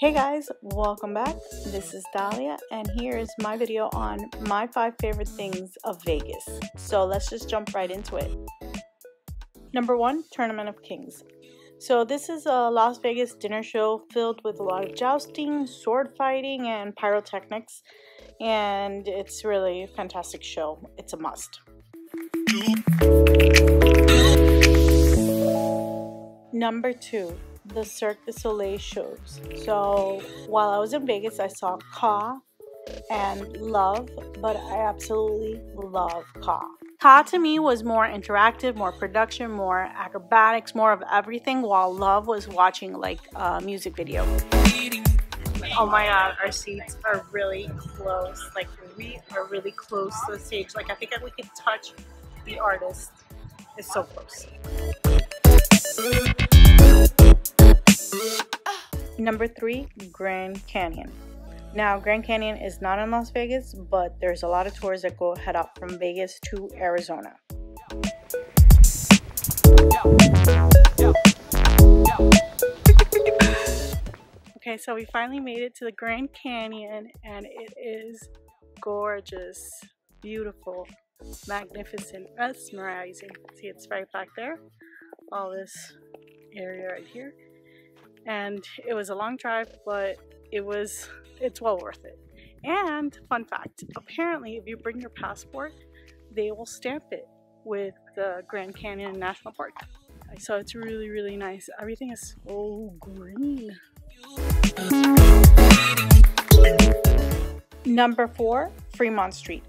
Hey guys, welcome back. This is Dahlia, and here is my video on my five favorite things of Vegas. So let's just jump right into it. Number one, Tournament of Kings. So this is a Las Vegas dinner show filled with a lot of jousting, sword fighting, and pyrotechnics, and it's really a fantastic show. It's a must. Number two, the Cirque du Soleil shows. So while I was in Vegas, I saw Ka and Love, but I absolutely love Ka. Ka to me was more interactive, more production, more acrobatics, more of everything, while Love was watching like a music video. Oh my god, our seats are really close. Like we are really close to the stage. Like I think we can touch the artist. It's so close. Number three, Grand Canyon. Now, Grand Canyon is not in Las Vegas, but there's a lot of tours that go head up from Vegas to Arizona. Okay, so we finally made it to the Grand Canyon and it is gorgeous, beautiful, magnificent, mesmerizing. See, it's right back there. All this area right here. And it was a long drive, but it was, it's well worth it. And fun fact, apparently if you bring your passport, they will stamp it with the Grand Canyon National Park. So it's really, really nice. Everything is so green. Number four, Fremont Street.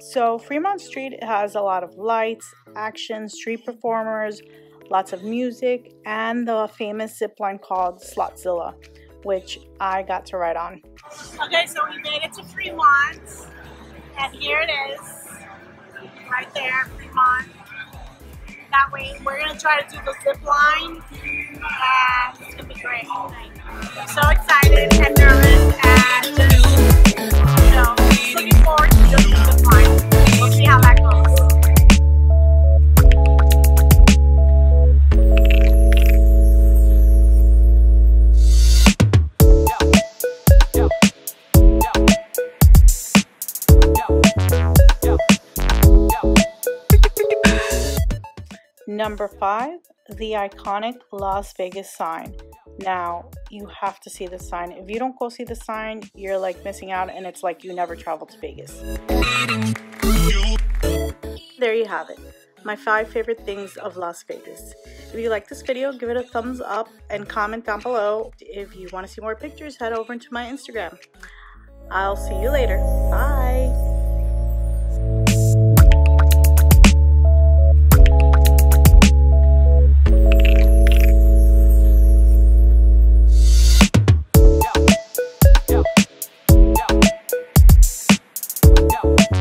So Fremont Street has a lot of lights, action, street performers, lots of music, and the famous zip line called Slotzilla, which I got to ride on. Okay, so we made it to Fremont, and here it is, right there, Fremont. That way, we're gonna try to do the zip line, and it's gonna be great. I'm so excited Number five, the iconic Las Vegas sign. Now, you have to see the sign. If you don't go see the sign, you're like missing out, and it's like you never traveled to Vegas. There you have it. My five favorite things of Las Vegas. If you like this video, give it a thumbs up and comment down below. If you want to see more pictures, head over to my Instagram. I'll see you later. Bye. out.